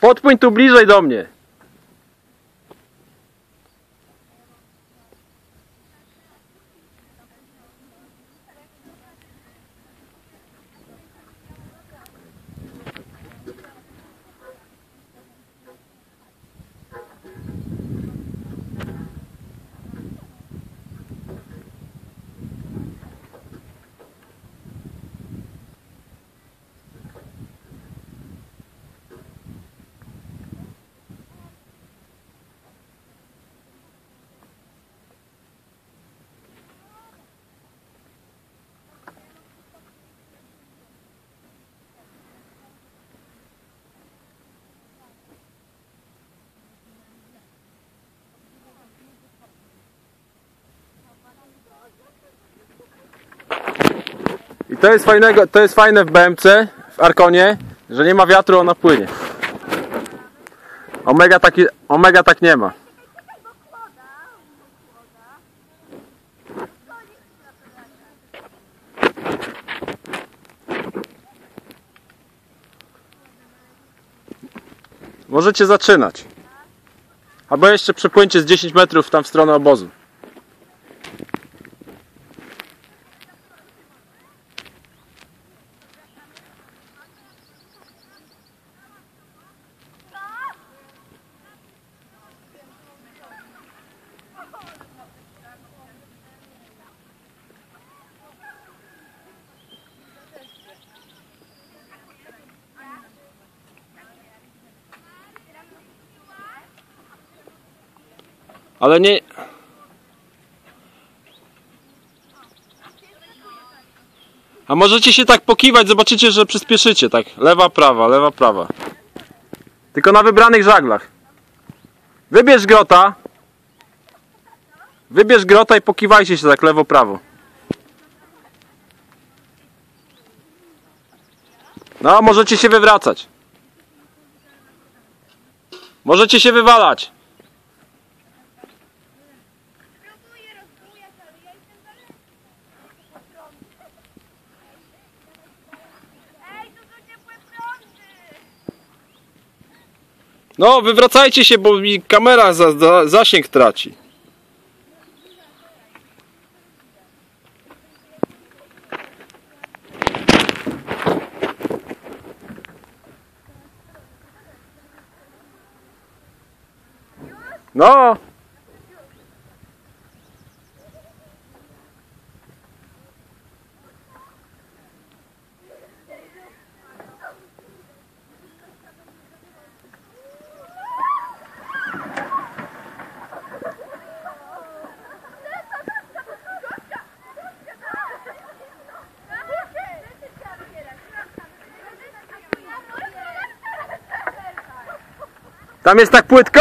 podpłyń tu bliżej do mnie. I to jest fajnego, to jest fajne w BMC, w Arkonie, że nie ma wiatru, ona płynie. Omega, taki, Omega tak nie ma. Możecie zaczynać. Albo jeszcze przepłyńcie z 10 metrów tam w stronę obozu. Ale nie. A możecie się tak pokiwać, zobaczycie, że przyspieszycie, tak. Lewa, prawa, lewa, prawa. Tylko na wybranych żaglach. Wybierz grota. Wybierz grota i pokiwajcie się tak lewo, prawo. No, możecie się wywracać. Możecie się wywalać. No, wywracajcie się, bo mi kamera za, za, zasięg traci. No, tam jest tak płytko?